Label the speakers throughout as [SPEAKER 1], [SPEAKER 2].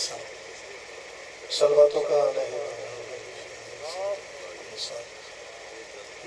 [SPEAKER 1] पसंद सलवातों का नहीं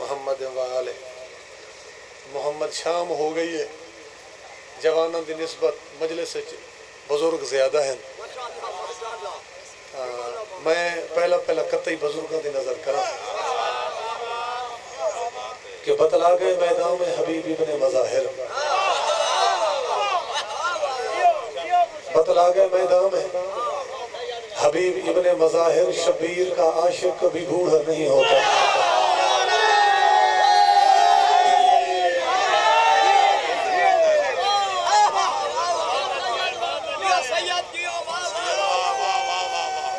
[SPEAKER 1] मोहम्मद वाले मोहम्मद शाम हो गई है जवानों की नस्बत मजलिस बुज़ुर्ग ज़्यादा हैं। मैं पहला पहला कतई बुज़ुर्गों की नज़र करा। कि बतला गए मैदान में हबीब इबन मज़ाहिर। बतला गए मैदान में हबीब इबन मज़ाहिर शबीर का आशिक कभी बूढ़ा नहीं होता।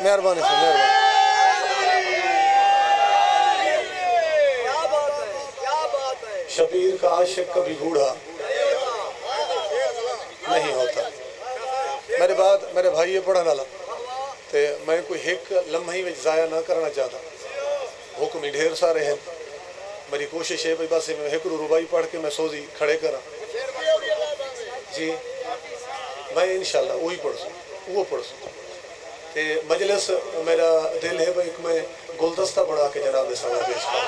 [SPEAKER 1] मेहरबानी से मेहरबानी। शबीर का आशिक कभी बूढ़ा नहीं होता। मेरे बाद मेरे भाई ये पढ़ने वाला तो मैं कोई एक लम्हा में ज़ाया ना करना चाहता। हुक्म ही ढेर सारे हैं। मेरी कोशिश है, भाई बस एक रुबाई पढ़ के मैं सोजी खड़े करा। जी, मैं इंशाल्लाह वही पढ़ सकूँ, वो पढ़ सकूँ। ते मजलिस मेरा दिल है भाई मैं गुलदस्ता बना के जनाब सामने पेश करूँ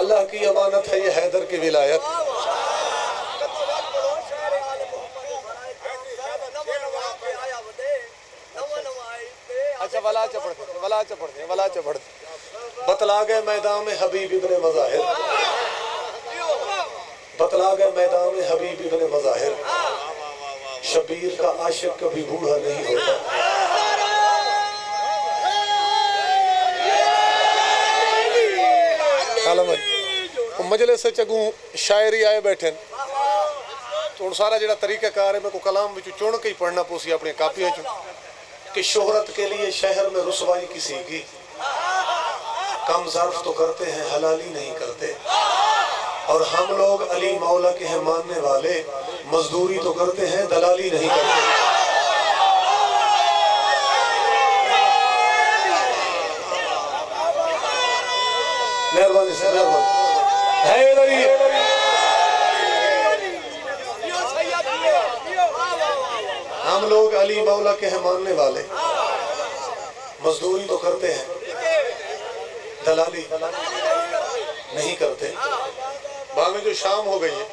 [SPEAKER 1] अल्लाह की अमानत है ये हैदर की विलायत। अच्छा वला चपड़ दे वला चपड़ दे वला चपड़ दे। बतला गए मैदान में हबीब इबन मज़ाहिर। बतला गए मैदान में हबीब इबन मज़ाहिर। शबीर का आशिक कभी बूढ़ा नहीं होता। मजले से चगू शायरी आए बैठे तो हूँ सारा जो तरीक़ाकार है मेरे को कलाम में चुन के ही पढ़ना पोसी अपनी कापियाँ चो कि शोहरत के लिए शहर में रुसवाई किसी की? कम जर्फ तो करते हैं हलाली नहीं करते। और हम लोग अली मौला के हैं मानने वाले। मजदूरी तो करते हैं, दलाली नहीं करते। हम लोग अली मौला के हैं मानने वाले। मजदूरी तो करते हैं, दलाली नहीं करते। में जो शाम हो गई है,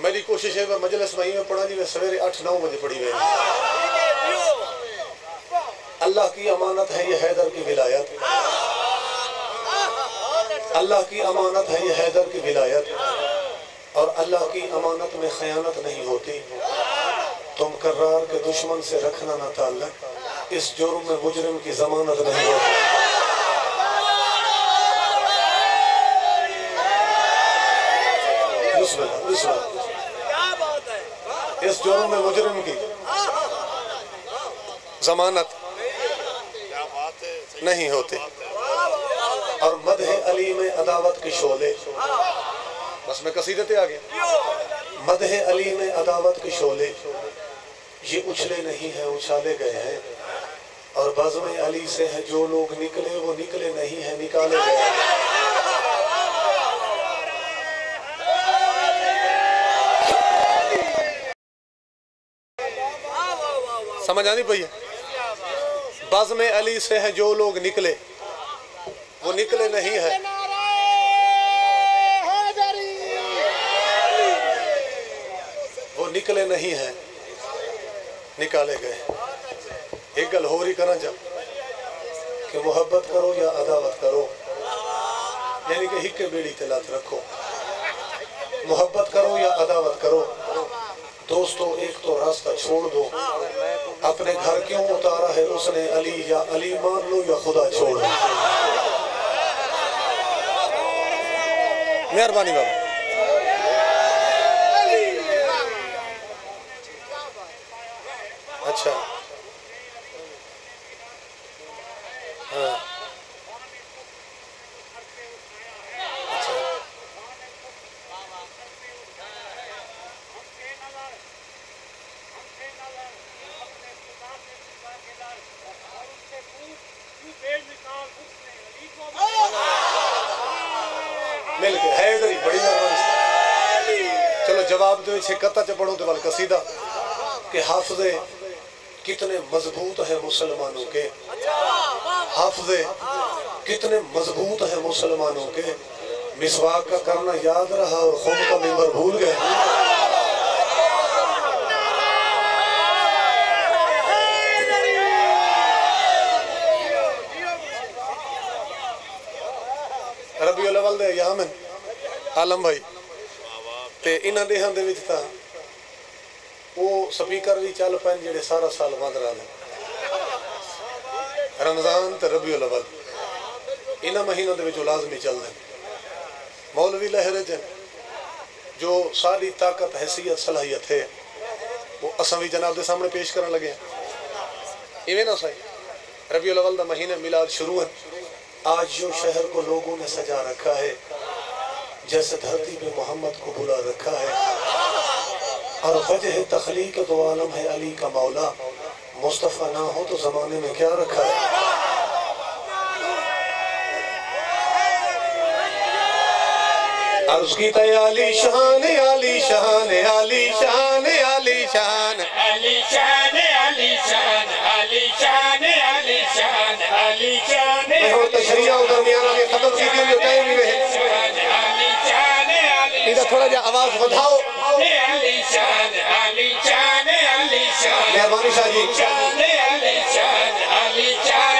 [SPEAKER 1] मेरी कोशिश है, मैं मजलिस मई में पढ़ा जी मैं सवेरे आठ, नौ बजे पढ़ी गई अल्लाह की अमानत है, ये हैदर की विलायत। अल्लाह की अमानत है, ये हैदर की विलायत। और अल्लाह की अमानत में खयानत नहीं होती। तुम कर्रार के दुश्मन से रखना ना ताल्लक इस जुर्म में मुजरिम की जमानत नहीं होती। बिस्मिल्लाह, बिस्मिल्लाह। इस जुर्म में मुजरिम की। जमानत नहीं होती। और मदह अली में अदावत के शोले। बस मैं कसीदते आ गया मदह अली में अदावत के शोले। ये उछले नहीं है उछाले गए हैं। और बज़म अली से है जो लोग निकले वो निकले नहीं है निकाले गए हैं। समझ आनी पई है? बज़म अली से है जो लोग निकले। वो निकले नहीं है। वो निकले नहीं है। निकाले गए। एक गल हो रही करा जब। कि मोहब्बत करो या अदावत करो। यानी कि हिक्के बेड़ी तलात रखो। मोहब्बत करो या अदावत करो। दोस्तों, एक तो रास्ता छोड़ दो। अपने घर क्यों उतारा है उसने अली या अली मान लो या खुदा छोड़ मेहरबानी बाबा अच्छा हाँ मिल के है इधर ही बड़ी मेहरबानी चलो जवाब दो छे कत्ता च पढ़ो तो वाल कसीदा कि हाफजे कितने मजबूत है मुसलमानों के हाफजे कितने मजबूत है मुसलमानों के मिसवाक का करना याद रहा और खुद का मेंबर भूल गए ਰਬੀ ਅਲਵਲ ਦੇ ਯਾਮਨ ਆਲਮ ਭਾਈ ਤੇ ਇਹਨਾਂ ਦੇਹਾਂ ਦੇ ਵਿੱਚ ਤਾਂ वो स्पीकर भी चल पे सारा साल बंद रहने रमज़ान तो रबी अलवल इन्होंने महीनों के लाजमी चल दें मौलवी लहर जन जो सारी ताकत, हैसीयत, सलाहियत है, वो असं भी जनाब के सामने पेश कर लगे इवें ना सही रबी अलवल का महीना मिलाद शुरू है आज जो शहर को लोगों ने सजा रखा है, जैसे धरती पर मोहम्मद को बुला रखा है और वजह तखलीक तो आलम है अली का मौला। मुस्तफ़ा ना हो तो ज़माने में क्या रखा है? अर्ज़ की तयाली शान आली शान आली शान आली शान।
[SPEAKER 2] Shan, Ali Shan, Ali Shan, Ali Shan, Ali Shan,
[SPEAKER 1] मैं हो तशरिया दरमियान में खत्म की थी जो टाइम भी रहे इधर थोड़ा जा आवाज़ बढ़ाओ।
[SPEAKER 2] Ali Chan, Ali Chan, Ali Chan, Ali Chan, Ali Chan, Ali Chan, Ali
[SPEAKER 1] Chan,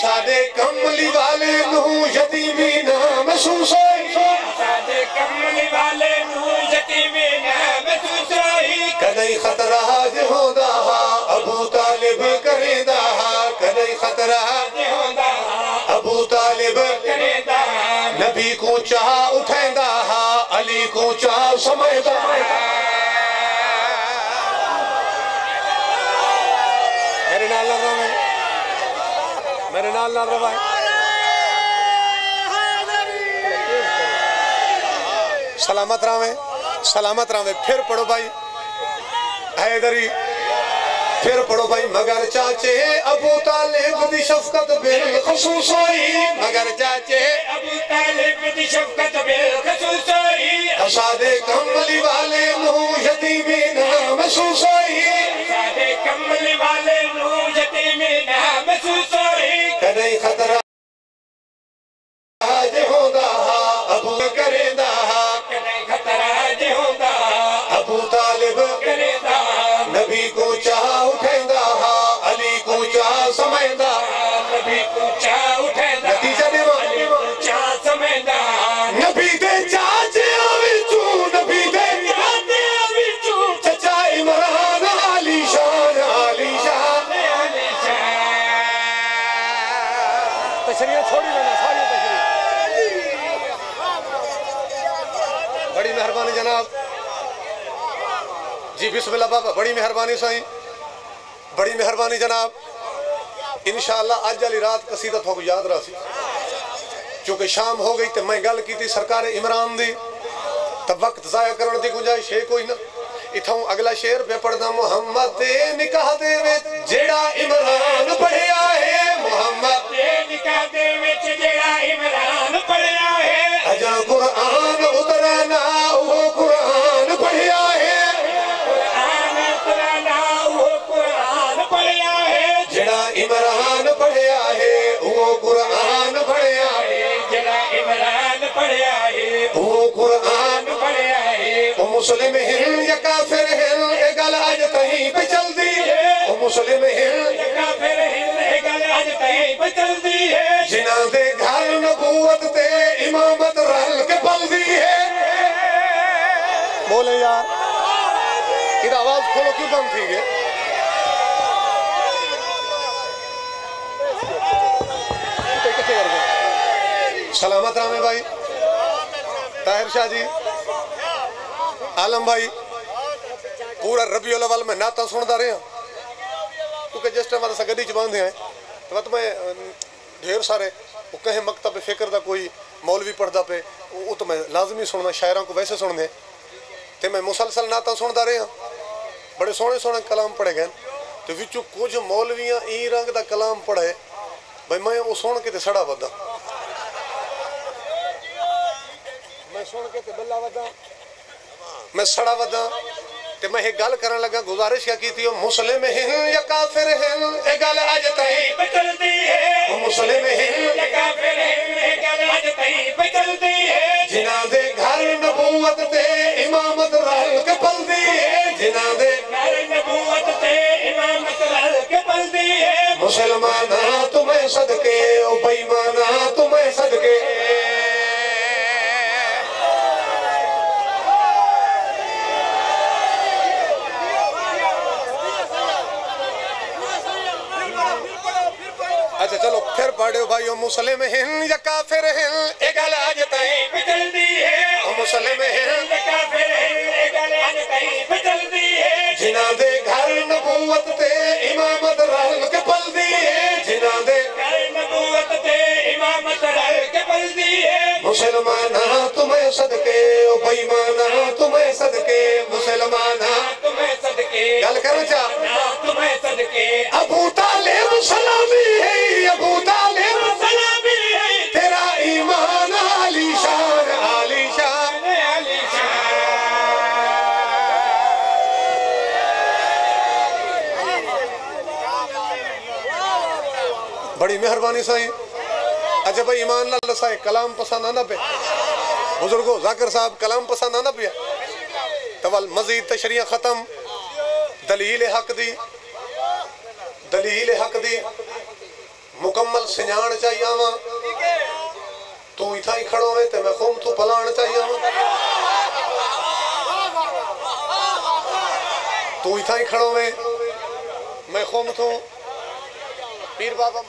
[SPEAKER 1] ਸਾਡੇ
[SPEAKER 2] ਕੰਮਲੀ ਵਾਲੇ ਨੂੰ ਯਤੀਮੀ ਨਾ ਮਹਿਸੂਸ ਹੋਈ ਸਾਡੇ ਕੰਮਲੀ ਵਾਲੇ ਨੂੰ ਯਤੀਮੀ ਨਾ ਮਹਿਸੂਸ ਹੋਈ
[SPEAKER 1] ਕਦੇ ਖਤਰਾ ਜੇ ਹੁੰਦਾ ਹਾ ਅਬੂ ਤਾਲਿਬ ਕਰੇਦਾ ਹਾ ਕਦੇ ਖਤਰਾ
[SPEAKER 2] ਜੇ ਹੁੰਦਾ
[SPEAKER 1] ਹਾ ਅਬੂ ਤਾਲਿਬ ਕਰੇਦਾ ਹਾ ਨਬੀ ਕੋ ਚਾਹ ਉਠੈਂਦਾ ਹਾ ਅਲੀ ਕੋ ਚਾਹ ਸਮਝਦਾ ਹਾ सलामत रावे सलामत रावे फिर पढ़ो भाई। हैदरी फिर पढ़ो भाई, मगर चाचे अबू तालिब दी शफकत बिल होई। मगर चाचे अबू तालिब दी शफकत बिल होई। असादे कमली वाले मुँह यतीमीन जी बिस्मिल्लाह बाबा बड़ी मेहरबानी साईं। बड़ी मेहरबानी जनाब। इन अज वाली रात कसीदा थोक याद रहा सी क्योंकि शाम हो गई तो मैं गल की सरकार इमरान दी तो वक्त जाया करने की गुंजाइश है कोई ना। इतों अगला शेर पे पढ़ना मोहम्मद दे निकाह दे विच जेड़ा इमरान पढ़िया है मोहम्मद
[SPEAKER 2] दे निकाह दे विच जेड़ा इमरान पढ़िया है।
[SPEAKER 1] अजा कुरान उतरना हो मुस्लिम हिन या काफिर हिन ए गल अज तहीं पे चलदी ओ मुस्लिम हिन
[SPEAKER 2] काफिर हिंद ए गल अज तई बचलदी है।
[SPEAKER 1] जिन्हां दे घर नबूवत ते इमामत रल के पलदी है। बोले यार इधर आवाज़ खोलो क्यों बंद थी गए? सलामत रामे भाई। ताहिर शाह जी। आलम भाई पूरा रबी अव्वल में नाता सुनता रहे क्योंकि जिस टाइम अस गड्डी च बांधे हैं तो वत में अम, ढेर सारे वो कहीं मकतब फ़िक्र का कोई मौलवी पढ़ता पे वो तो मैं लाजमी सुनना शायरों को वैसे सुनने ते मैं मुसलसल नाता सुनता रहा बड़े सोहने सोहने कलाम पढ़े गए तो विचों कुछ मौलवियाँ ई रंग का कलाम पढ़े भाई मैं वो सुन के ते सड़ा वदा मैं सुन के ते बल्ला वदा मैं सड़ा वदा ते मैं एक गल करन लगा गुजारिश क्या की थी मुस्लिम हिन या काफिर हिन ए गल अज तई।
[SPEAKER 2] बचलदी है।
[SPEAKER 1] मुस्लिम हिन
[SPEAKER 2] काफिर हिंद ए गल अज तई। बचलदी है।
[SPEAKER 1] जिन्हां दे घर नबूवत ते इमामत रल के पलदी है। जिन्हां दे
[SPEAKER 2] घर नबूवत ते इमामत रल के पलदी है।
[SPEAKER 1] मुसलमाना तुम्हें सदके ओ बेईमाना भाई मुस्लिम हिन या काफिर हिन ए गल अज तई
[SPEAKER 2] बचलदी है
[SPEAKER 1] ओ मुस्लिम हिन
[SPEAKER 2] काफिर हिंद ए गल अज तई बचलदी है।
[SPEAKER 1] जिन्हां दे घर नबूवत ते इमामत रल के पलदी है। जिन्हां दे
[SPEAKER 2] घर नबूवत ते इमामत रल के पलदी है।
[SPEAKER 1] मुसलमाना तुम्हें सदके ओ बेईमाना तुम्हें सदके मुसलमाना।
[SPEAKER 2] तुम्हें सदके
[SPEAKER 1] गल करो चा
[SPEAKER 2] ना तुम्हें सदके।
[SPEAKER 1] अबू तालिब सलामी है मेहरबानी साईं अच्छा भाई ईमान लाल साईं कलाम पसंद आना पे बुजुर्गो, जाकिर साहब, कलाम पसंद आना पिया तवल मजीद तशरिया खत्म। दलील हक दी, दलील हक दी। मुकम्मल सिजान चाहिए आवा। तू इथा ही खड़ो है ते मैं खुम तू पलाण चाहिए आवा। तू इथा ही खड़ो है मैं खुम तू ਪੀਰ ਬਾਬਾ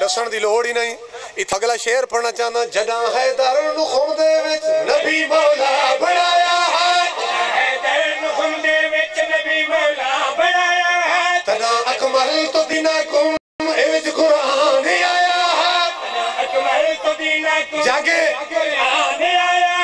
[SPEAKER 1] ਦੱਸਣ ਦੀ ਲੋੜ ਹੀ ਨਹੀਂ। ਇੱਥੇ ਅਗਲਾ ਸ਼ੇਰ ਪੜਨਾ ਚਾਹੁੰਦਾ ਜਦਾਂ ਹੈ ਦਰ ਨੂੰ ਖੁਮ ਦੇ ਵਿੱਚ ਨਬੀ ਮੌਲਾ ਬਣਾਇਆ ਹੈ। ਹੈ ਦਰ ਨੂੰ ਖੁਮ ਦੇ ਵਿੱਚ ਨਬੀ ਮੌਲਾ
[SPEAKER 2] ਬਣਾਇਆ ਹੈ।
[SPEAKER 1] ਤਨਾ ਅਕਮਲ ਤੋਂ ਦਿਨਾ ਕੁਮ ਇਹ ਵਿੱਚ ਕੁਰਾਨ ਆਇਆ ਹੈ। ਤਨਾ ਅਕਮਲ
[SPEAKER 2] ਤੋਂ
[SPEAKER 1] ਦਿਨਾ ਕੁਮ
[SPEAKER 2] ਜਾਗੇ। ਆਇਆ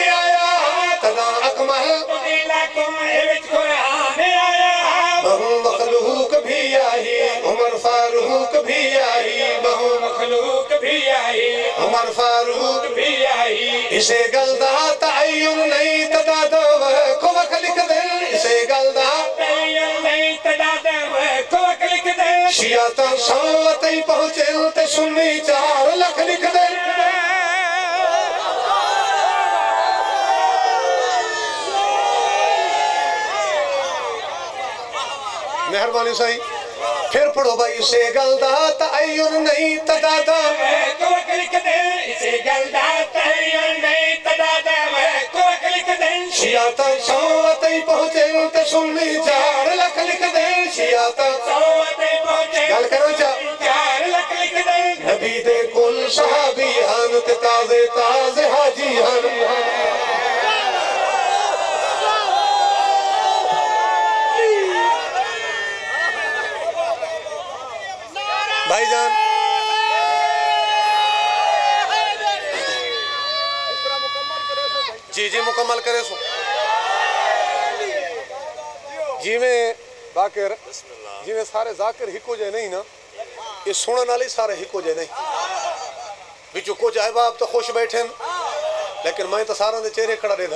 [SPEAKER 1] इसे गल दा तयन नहीं तदा दव को वख लिख दे। इसे गल दा
[SPEAKER 2] तैयन नहीं तड़ा दे को लिख दे।
[SPEAKER 1] शिया तो सौ तई पहुँचे ते सुन्नी चार लख लिख दे। मेहरबानी साईं। फिर पढ़ो भाई इसे गल तयन नहीं तदा दव
[SPEAKER 2] को लिख दे इसे गलदा तैयन नहीं तड़ा दे को लिख दे
[SPEAKER 1] तो तई पहुँचे ते चार लख लिख दे। शिया तो
[SPEAKER 2] सोते पहुँचे
[SPEAKER 1] गल करो चा
[SPEAKER 2] चार लख लिख दे।
[SPEAKER 1] नबी दे कुल सहाबी हन ते ताजे ताजे हाजी हन। लीजिए मुकम्मल करे सो। जिमें बाकर जिमें सारे जाकर हिको जे नहीं ना, ये सुनने वाले सारे हिको जे नहीं। बिचू कुछ अहबाब तो खुश बैठे लेकिन मैं तो सारा चेहरे खड़ा दे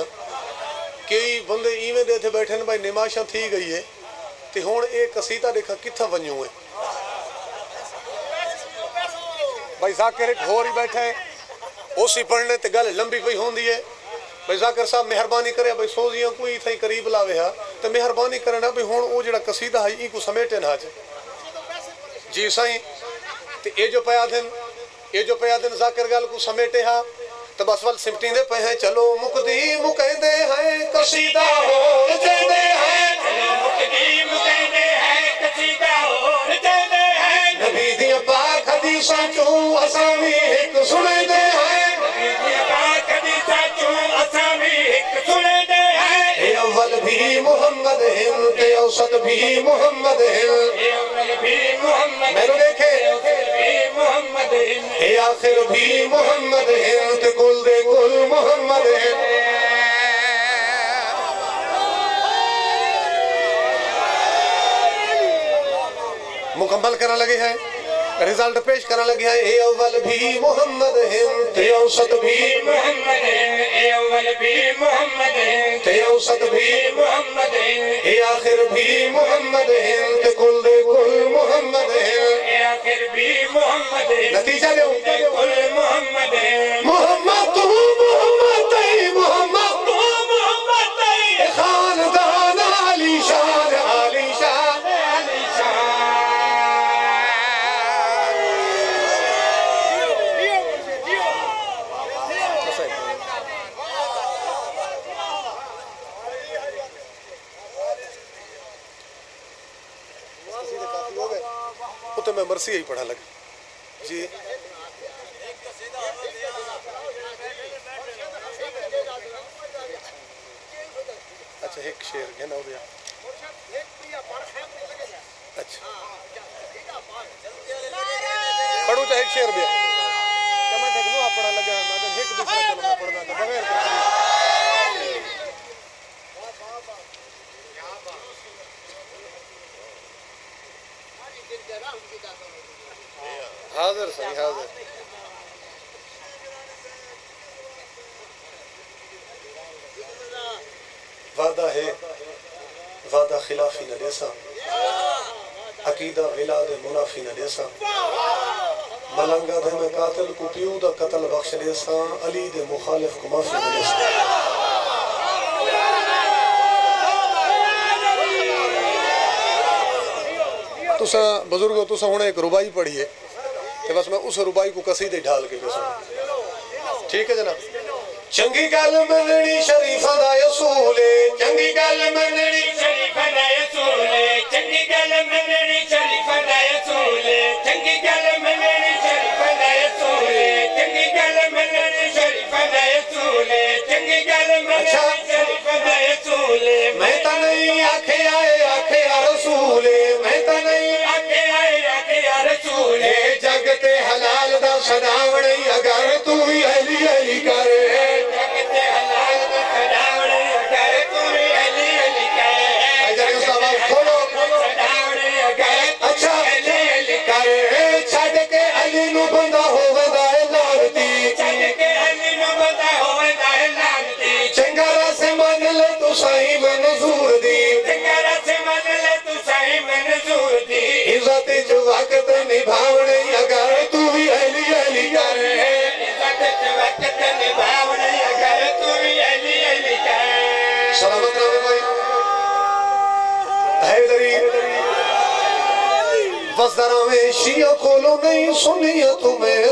[SPEAKER 1] कई बंदे इवें दे बैठे भाई निमाशा थी गई है तो हूँ ये कसीता देखा कितना वनूँ है। भाई जाकर एक होर ही बैठे उसी पढ़ने तो गल लंबी पी होंगी है। भाई जाकर साहब मेहरबानी करे भाई सोजियाँ कोई इथे करीब लावे हा तो मेहरबानी करना भाई हुन वो जेड़ा कसीदा है ई को समेटे ना च जी साईं ते ए जो पया दिन ए जो पया दिन जाकर गल को समेटे हा तो बस वल सिमटींदे पे हैं चलो मुकदी मुकैंदे हैं कसीदा हो
[SPEAKER 2] कहते हैं चलो मुकदीम कहते हैं कसीदा और कहते हैं
[SPEAKER 1] नबी दी पाक हदीसां चों असां भी एक सुणदे मोहम्मद हैं के औसत भी मोहम्मद हैं
[SPEAKER 2] मोहम्मद
[SPEAKER 1] मैंने देखे ए आखिर भी मोहम्मद हैं ते कुल दे कुल मोहम्मद हैं मुकम्मल करने लगे हैं। रिजल्ट पेश करने लगे हैं ए अव्वल भी मोहम्मद हैं ते औसत भी
[SPEAKER 2] मोहम्मद ये अव्वल भी मोहम्मद
[SPEAKER 1] ते औसत भी
[SPEAKER 2] मोहम्मद
[SPEAKER 1] ए आखिर भी मोहम्मद हैं ते कुल दे कुल मोहम्मद हैं
[SPEAKER 2] ये आखिर भी मोहम्मद
[SPEAKER 1] नतीजा लो
[SPEAKER 2] कुल मोहम्मद
[SPEAKER 1] मोहम्मद तू वो तो मैं मरसी ही पढ़ा लगा। जी। अच्छा एक शेर कहना हो गया अच्छा। पढ़ू चाहे एक शेर भी क्या मैं पढ़ा लगा मैं तो एक दूसरा पढ़ना था बगैर हाजिर सही हाजिर वादा है वादा खिलाफी न देसा अकीदा विलाद मुनाफी न देसा मलंगा दे में कातिल को पियो दा कत्ल बख्श देसा अली दे मुखालिफ को माफी न देसा तुसा बुजुर्गो तुसा हुणे एक रुबाई ते बस मैं उस रुबाई को कसीदे ढाल के कसम ठीक है जनाब? चंगी गल मननी शरीफा दा असूल चंगी गल मननी
[SPEAKER 2] शरीफ दा असूल चंगी गल मननी शरीफ दा असूल चंगी गल मननी शरीफ दा असूल चंगी गल मननी शरीफ दा असूल चंगी गल
[SPEAKER 1] अच्छा।
[SPEAKER 2] मननी शरीफ दा असूल
[SPEAKER 1] मैं तो नहीं आखे आए आखे आ रसूल मैं तो नहीं
[SPEAKER 2] आके आए आके या रसूल
[SPEAKER 1] जग ते हलाल दा सदावण अगर तू ही अली अली कर
[SPEAKER 2] जगते हलाल दा सदावड़े अगर तू अली अली कहे
[SPEAKER 1] जग सवा खोलो
[SPEAKER 2] सदावड़े अगर तू
[SPEAKER 1] अच्छा।
[SPEAKER 2] अली अली
[SPEAKER 1] कर छड़ के अली नु बंदा होवदा है लारती
[SPEAKER 2] छड़ के अली नु बता होवदा है लानती
[SPEAKER 1] चंगारा से मान ले तू साईं मंजूर दी निभावणे अगर तू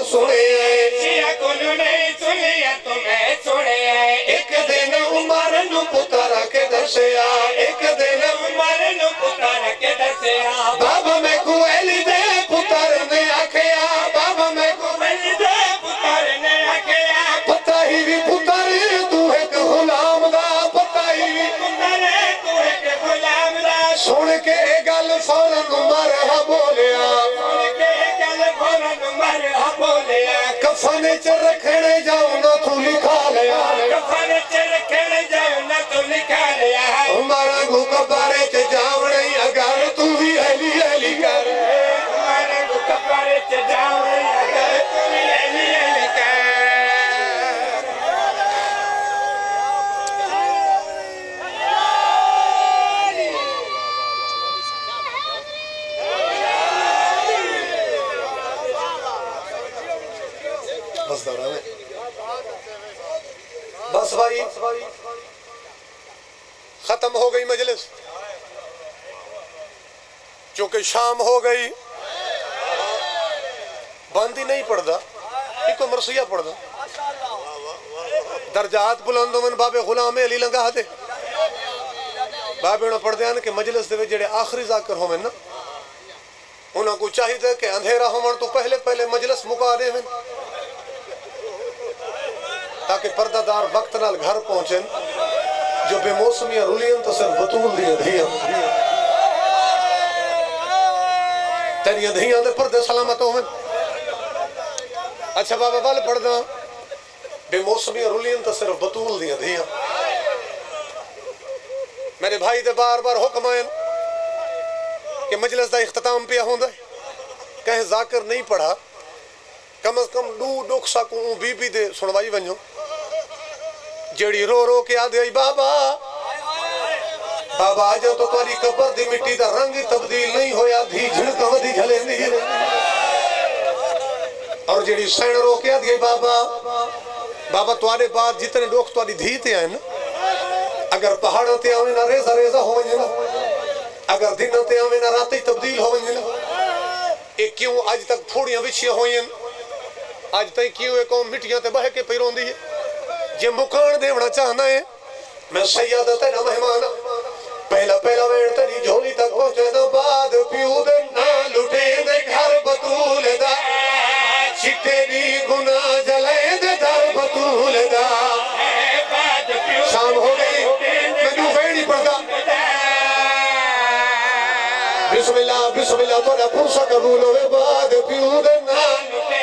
[SPEAKER 1] सुने उमर नु पुकारा के दसिया एक दिन
[SPEAKER 2] उमर नु पुकार के दसिया
[SPEAKER 1] बाबा मैं कुएली दे पुत्र ने आखिया बाबा मैं को
[SPEAKER 2] दे पुकार ने आखिया
[SPEAKER 1] पता ही भी पुत्र तू एक गुलाम दा पता ही भी
[SPEAKER 2] पुकार तू एक गुलाम दा
[SPEAKER 1] सुन के ए गल फ़ौरन उमर हा बोलिया
[SPEAKER 2] सुन के गल फ़ौरन उमर हा बोलिया
[SPEAKER 1] कफन च शाम हो गई। बंद ही नहीं पड़ता। इको मरसिया पड़ता। दर्जात बुलंद बाबे गुलाम अली लंगा दे बाबे ने पढ़ते हैं कि मजलिस के जेड़े आखिरी जाकर होवे ना उन्होंने को चाहिए कि अंधेरा होवन तो पहले पहले मजलिस मुका दे ताकि पर्दादार वक्त नाल घर पहुँचे जो बेमौसमिया रुलियन तो सिर्फ़ बतूल दिया तेरिया धिया पर्दे सलामत होवन अच्छा बाबा बल पढ़दा बेमौसमिया रुलियन तो सिर्फ़ बतूल दिया धिया मेरे भाई दे बार बार हुक्म आए कि मजलिस का इख्तिताम पिया होंदा कहीं जाकर नहीं पढ़ा कम अज कम डू डुख सकूँ बीबी दे सुनवाई वञो जेड़ी रो रो के आदे बाबा बाबा आज तो तुम्हारी कबर दी मिट्टी का रंग तब्दील नहीं होया। धी झिड़क वधी झले और जेड़ी सैन रो के बाबा बाबा तुम्हारे बाद जितने डोख तुम्हारी धी ते आए अगर पहाड़ों ते आवे ना, रेजा रेजा हो ना, अगर दिन ते आवे ना, रात तब्दील हो ना, ये क्यों आज तक थोड़ियाँ विछियाँ होयन आज तक क्यों एक मिट्टियाँ ते बह के पई रोंदी है? जे मुकान देवना चाहना है, मैं सैयद तेरा मेहमान पहला पहला वेड़ तेरी झोली तक पहुँचे तो बाद प्यू दे ना लुटे दे घर बतूल दा चिट्टे दी गुना जले दे दर बतूल दा शाम हो गई मैं क्यों वेड़ नहीं पड़ता बिस्मिल्लाह बिस्मिल्लाह तोड़ा पूसा कबूल होवे बाद प्यू दे ना चिट्टे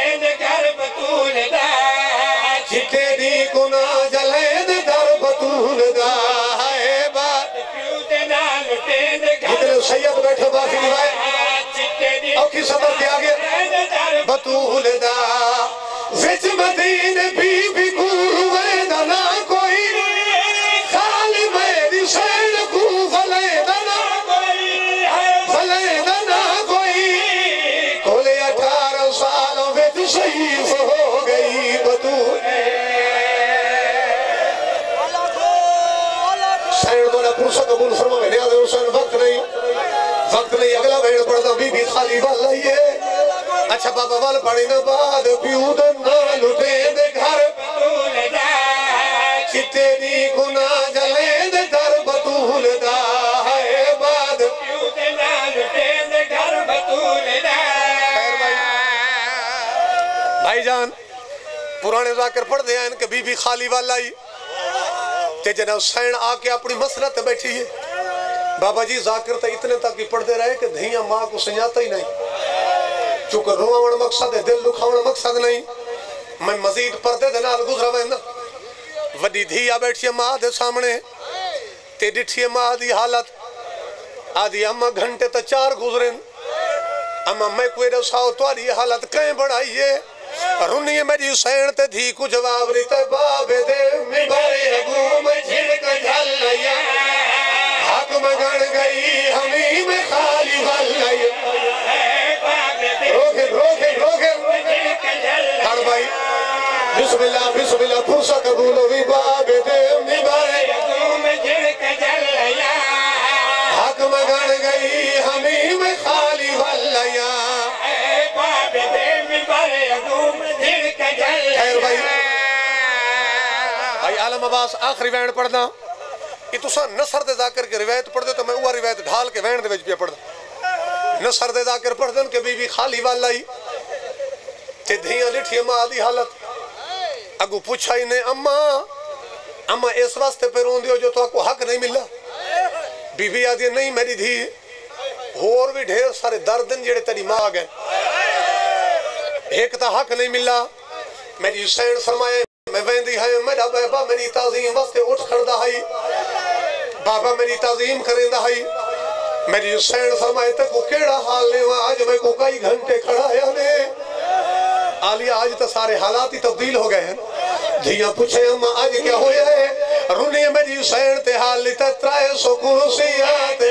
[SPEAKER 1] सैयद बैठे बाकी औखी सदर के आगे। बतूल दा विच मदीने बीबी खाली वाल है अच्छा बाबा वाल पड़ी ना बाद प्यू दे ना लुटे दे घर चिट्टे दी गुना जले दे दर बतूल दा है बाद खैर भाई भाईजान पुराने जाकर पढ़ते हैं इनके बीबी खाली वाल आई ते जना सैन आके अपनी मसरत बैठी है बाबा जी, जाकिर तो इतने तक ही पढ़ते रहे कि धैया माँ को सजाता ही नहीं। चूँकि रोवण मकसद है, दिल दुखावण मकसद नहीं। मैं मजीद पर्दे दे नाल गुजरा वेंदा वडी धीया बैठी माँ दे सामने। ते डिठी माँ दी हालत। आदि अम्मा घंटे तो चार गुजरे। अम्मा, मैं कोई रसाओ तुम्हारी हालत कहीं बढ़ाई है रुनी मेरी सैन ते धी को जवाब रिते बाबे दे मिबारे अगू में झिड़क झलया। हक हक में गई। हमी भाई आलम अब्बास आखिरी वैन पढ़दा ये तुसा नसर दे जाकर के रिवायत पढ़दे तो मैं वो रिवायत ढाल के वैन दे पिया पढ़दा। नसर दे जाकर पढ़दन के बीबी खाली वाल आई ते धियाँ लिठियाँ माँ दी हालत। अगू पूछा ही ने, अम्मा अम्मा इस वास्ते पे रोंदी हो जो तो को हक नहीं मिला बीबी आदि नहीं मेरी धी, होर भी ढेर सारे दर्द न जेड़े तेरी माँ गए एक तो हक नहीं मिला मेरी हुसैन फरमाए, मैं वेंदी है मेरा बाबा मेरी ताजीम वास्ते उठ खड़दा है बाबा मेरी तजीम करेंदा हई। मेरी हुसैन फरमाए तक केड़ा हाल ने आज मैं को कई घंटे खड़ा है ने। आलिया आज तो सारे हालात ही तब्दील हो गए हैं। जिया पूछे, अम्मा, आज क्या होया है? रुनी मेरी हुसैन ते हाल ली त्राए सौ कुर्सियाँ ते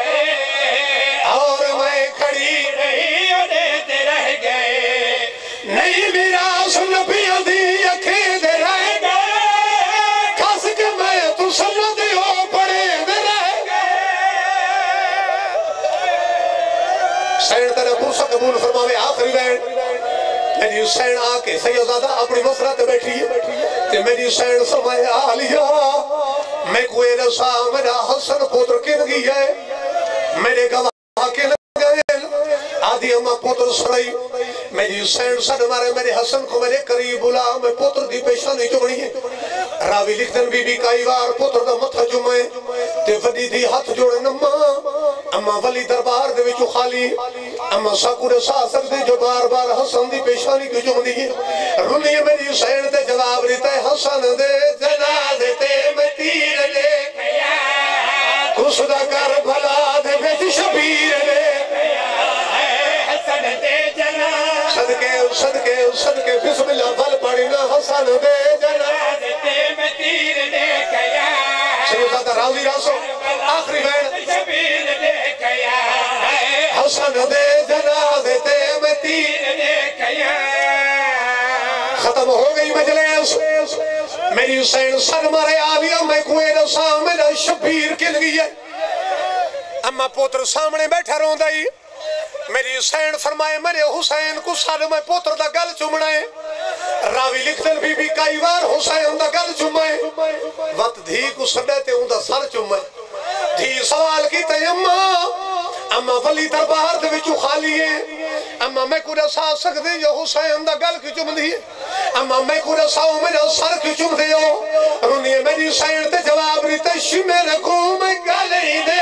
[SPEAKER 1] मेरी सैन आके सैयदादा अपनी मसरा ते बैठी है। ते मेरी सैन समय आ लिया मैं कोई रसा मेरा हसन पुत्र किन गई है? मेरे गवाह के अम्मा पुत्र सड़ई मेरी सैन सद मारे, मेरे हसन को मेरे करीब बुला, मैं पुत्र दी पेशानी चुमनी है। रावी लिखदन, बीबी कई बार पुत्र दा मथा चुमे, ते वडी दी हाथ जोड़े, नम्मा, अम्मा वली दरबार दे विचों खाली, अम्मा साकुरे सा सकदे जो बार बार हसन दी पेशानी क्यों है? रुनी मेरी सैन ते जवाब दिता हसन दे जनाजे ते मैं तीर ले खुशदा कर भला दे विच शबीर सदके सदके सदके बिस्मिल्लाह फल पड़ी ना हसन दे जना
[SPEAKER 2] ते मैं तीर ले गया
[SPEAKER 1] सैयदा राज़ी रासो आखिरी बैन
[SPEAKER 2] शबीर ले गया
[SPEAKER 1] हसन दे जनाजे ते मैं तीर
[SPEAKER 2] तीर ले गया
[SPEAKER 1] खत्म हो गई मजलिस मेरी हुसैन सर मारे आलिया मैं कुएँ दा सामने शबीर किल गई है अम्मा पुत्र सामने बैठा रोंदा ही मेरी हुसैन फरमाए, मेरे हुसैन को सर मैं पुत्र दा गल चुमना है रावी लिखदन बीबी, कई बार हुसैन दा गल चुमे वत धी को सडे ते उंदा सर चुमे धी सवाल कीते, अम्मा अम्मा वली दरबार दे विचों खाली है। अम्मा, मैं को रसा सकदी जो हुसैन दा गल की चुमदी है? अम्मा, मैं को रसाओ मेरा सर की चुमदे हो? रुनिए मेरी हुसैन ते जवाब दी ते शिमे रखूँ, मैं गल ही दे